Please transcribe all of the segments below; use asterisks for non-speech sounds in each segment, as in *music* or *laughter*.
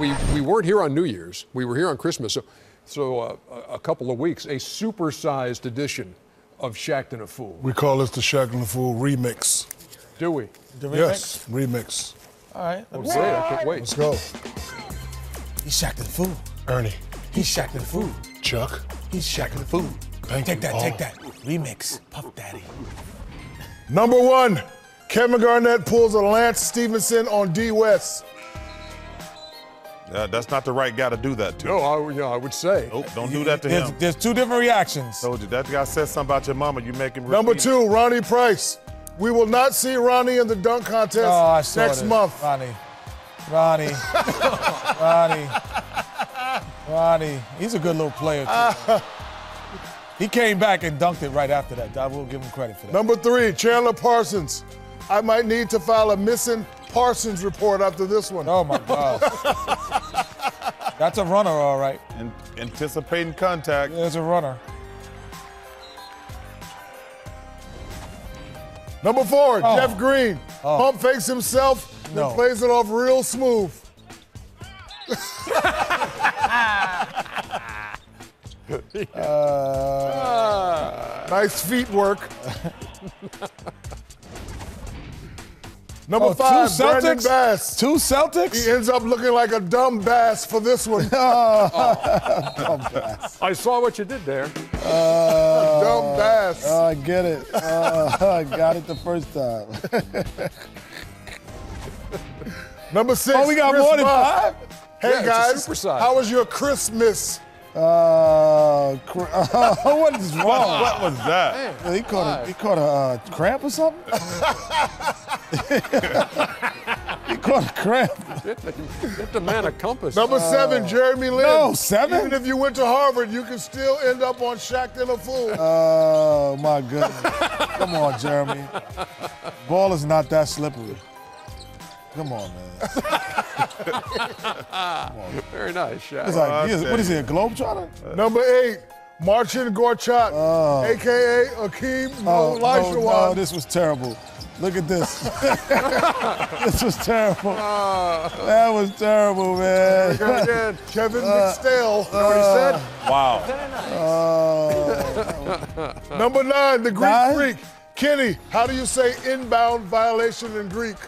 we, we weren't here on New Year's. We were here on Christmas. So, so uh, a a couple of weeks, a supersized edition of Shaqtin' a Fool. We call this the Shaqtin' a Fool remix. Do we? The Yes, remix. All right. Let me Okay, see. I can't wait. Let's go. He's Shaq the fool. Ernie, He's Shaq the fool. Chuck. He's Shaq the fool. Thank take you. that, Oh. take that. Remix. Puff Daddy. Number one, Kevin Garnett pulls a Lance Stephenson on D West. Uh, that's not the right guy to do that to. No, I, yeah, I would say. Nope, don't do that to There's, him. there's two different reactions. Told you that guy said something about your mama. You make him. Number repeat. two, Ronnie Price. We will not see Ronnie in the dunk contest Oh, I next this. month. Ronnie. Ronnie. *laughs* Ronnie. Ronnie. He's a good little player, too. he came back and dunked it right after that. I will give him credit for that. Number three, Chandler Parsons. I might need to file a missing Parsons report after this one. Oh, my God. *laughs* That's a runner, all right. An- anticipating contact. There's a runner. Number four, Oh. Jeff Green. Oh. Pump fakes himself, then No. plays it off real smooth. *laughs* Uh, Nice feet work. *laughs* Number Oh, two five, Brandon Celtics? Bass. Two Celtics? He ends up looking like a dumb bass for this one. *laughs* *laughs* I saw what you did there. dumb bass. Oh, I get it. Uh, *laughs* I got it the first time. Number six, Oh, we got Chris more than Rock. five? Hey Yeah, guys, how was your Christmas? Uh, cr- what is wrong? What was that? Yeah, he caught a, he caught a uh, cramp or something? He caught a cramp. Get the, get the man a compass. Number uh, seven, Jeremy Lin. no, seven? Even if you went to Harvard, you can still end up on Shaqtin' a Fool. Oh my goodness. Come on, Jeremy. Ball is not that slippery. Come on, man. Come on. Very nice, Shaq. It's like, he is- what is he, a globetrotter? Number eight, Marcin Gortat, oh. aka Akeem Oh, no, Olajuwon. no, this was terrible. Look at this. *laughs* *laughs* this was terrible. that was terrible, man. *laughs* Again. Kevin Uh, McStale. You know what he said? Wow. Number nine, the Greek Nine? freak. Kenny, how do you say inbound violation in Greek? *laughs*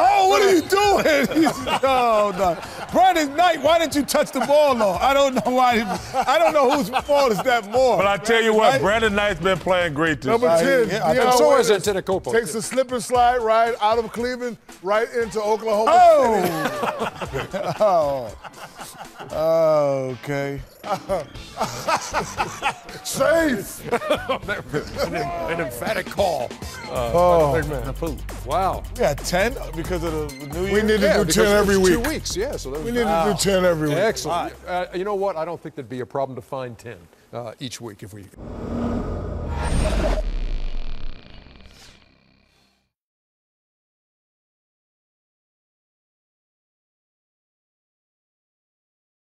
Oh, what are you doing? *laughs* no, no. Brandon Knight, why didn't you touch the ball though? I don't know why. I don't know whose fault is that more. But I tell you what, Knight? Brandon Knight's been playing great this Number year. 10, yeah, I Dion think so is Waiters Antetokounmpo. Takes a slip and slide right out of Cleveland right into Oklahoma oh! City. *laughs* Oh. oh. Oh, okay. Safe. *laughs* an, an emphatic call. Oh. Big man. Wow. We had 10 because of the New Year. We need to Yeah, do 10 every week. Two weeks, yeah. So that was We need to do 10 every week. Excellent. Uh, you know what? I don't think there'd be a problem to find 10 uh, each week if we.